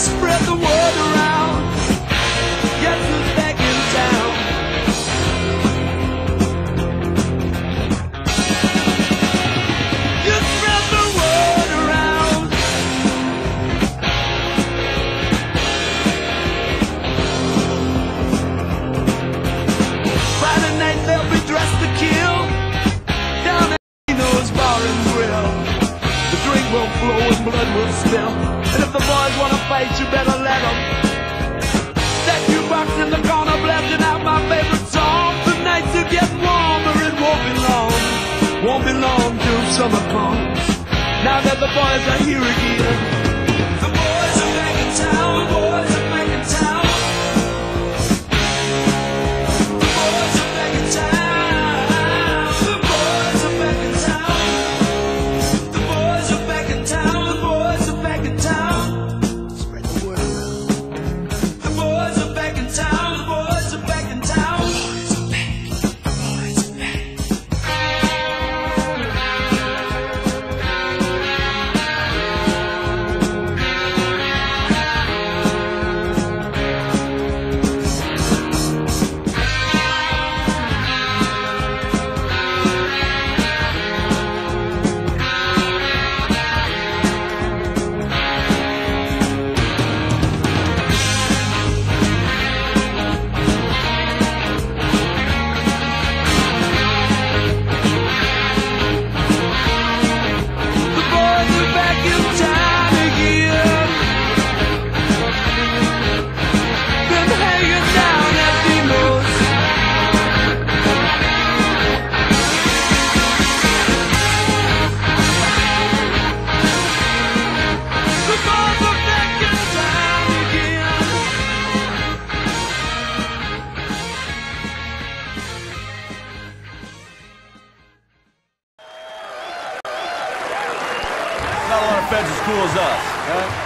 Spread the word around. Guess who's back in town? You spread the word around. Friday night they'll be dressed to kill. Down at Dino's Bar and Grill. The drink will flow and blood will spill. If the boys wanna fight, you better let 'em. That jukebox in the corner blasting out my favorite song. The nights are getting warmer, it won't be long. Won't be long till summer comes. Now that the boys are here again. Feds as cool as us.